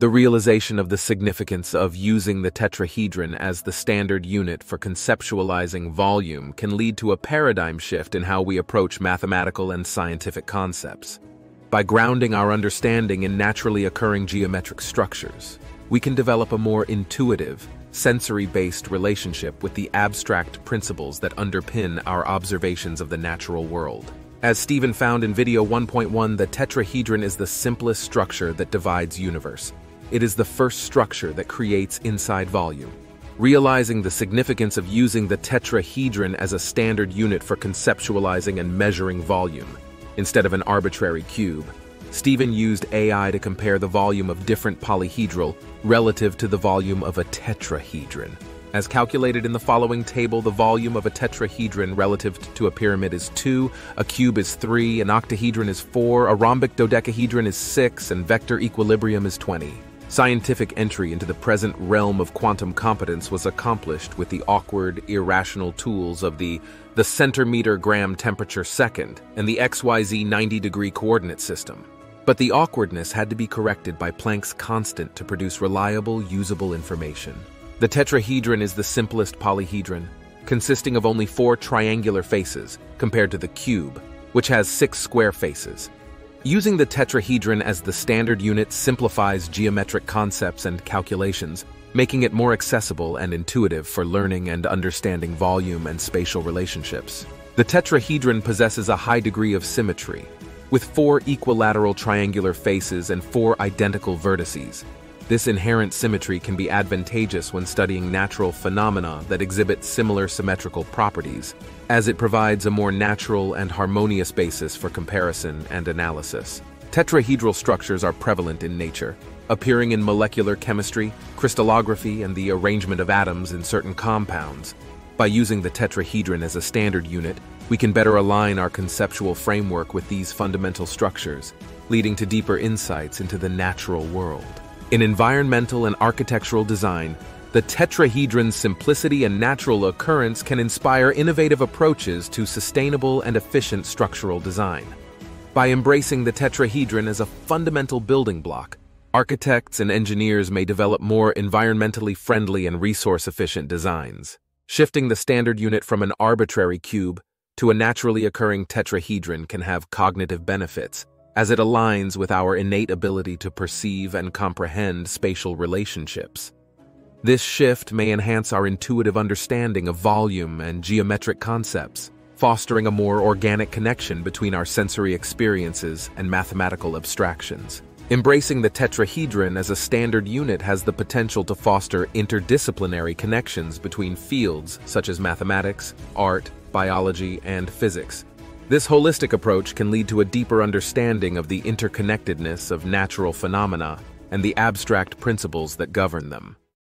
The realization of the significance of using the tetrahedron as the standard unit for conceptualizing volume can lead to a paradigm shift in how we approach mathematical and scientific concepts. By grounding our understanding in naturally occurring geometric structures, we can develop a more intuitive, sensory-based relationship with the abstract principles that underpin our observations of the natural world. As Steven found in video 1.1, the tetrahedron is the simplest structure that divides universe. It is the first structure that creates inside volume. Realizing the significance of using the tetrahedron as a standard unit for conceptualizing and measuring volume, instead of an arbitrary cube, Steven used AI to compare the volume of different polyhedral relative to the volume of a tetrahedron. As calculated in the following table, the volume of a tetrahedron relative to a pyramid is 2, a cube is 3, an octahedron is 4, a rhombic dodecahedron is 6, and vector equilibrium is 20. Scientific entry into the present realm of quantum competence was accomplished with the awkward, irrational tools of the the centimeter gram temperature second and the XYZ 90 degree coordinate system. But the awkwardness had to be corrected by Planck's constant to produce reliable, usable information. The tetrahedron is the simplest polyhedron, consisting of only four triangular faces, compared to the cube, which has six square faces. Using the tetrahedron as the standard unit simplifies geometric concepts and calculations, making it more accessible and intuitive for learning and understanding volume and spatial relationships. The tetrahedron possesses a high degree of symmetry, with four equilateral triangular faces and four identical vertices. This inherent symmetry can be advantageous when studying natural phenomena that exhibit similar symmetrical properties, as it provides a more natural and harmonious basis for comparison and analysis. Tetrahedral structures are prevalent in nature, appearing in molecular chemistry, crystallography, and the arrangement of atoms in certain compounds. By using the tetrahedron as a standard unit, we can better align our conceptual framework with these fundamental structures, leading to deeper insights into the natural world. In environmental and architectural design, the tetrahedron's simplicity and natural occurrence can inspire innovative approaches to sustainable and efficient structural design. By embracing the tetrahedron as a fundamental building block, architects and engineers may develop more environmentally friendly and resource-efficient designs. Shifting the standard unit from an arbitrary cube to a naturally occurring tetrahedron can have cognitive benefits, as it aligns with our innate ability to perceive and comprehend spatial relationships. This shift may enhance our intuitive understanding of volume and geometric concepts, fostering a more organic connection between our sensory experiences and mathematical abstractions. Embracing the tetrahedron as a standard unit has the potential to foster interdisciplinary connections between fields such as mathematics, art, biology, and physics. This holistic approach can lead to a deeper understanding of the interconnectedness of natural phenomena and the abstract principles that govern them.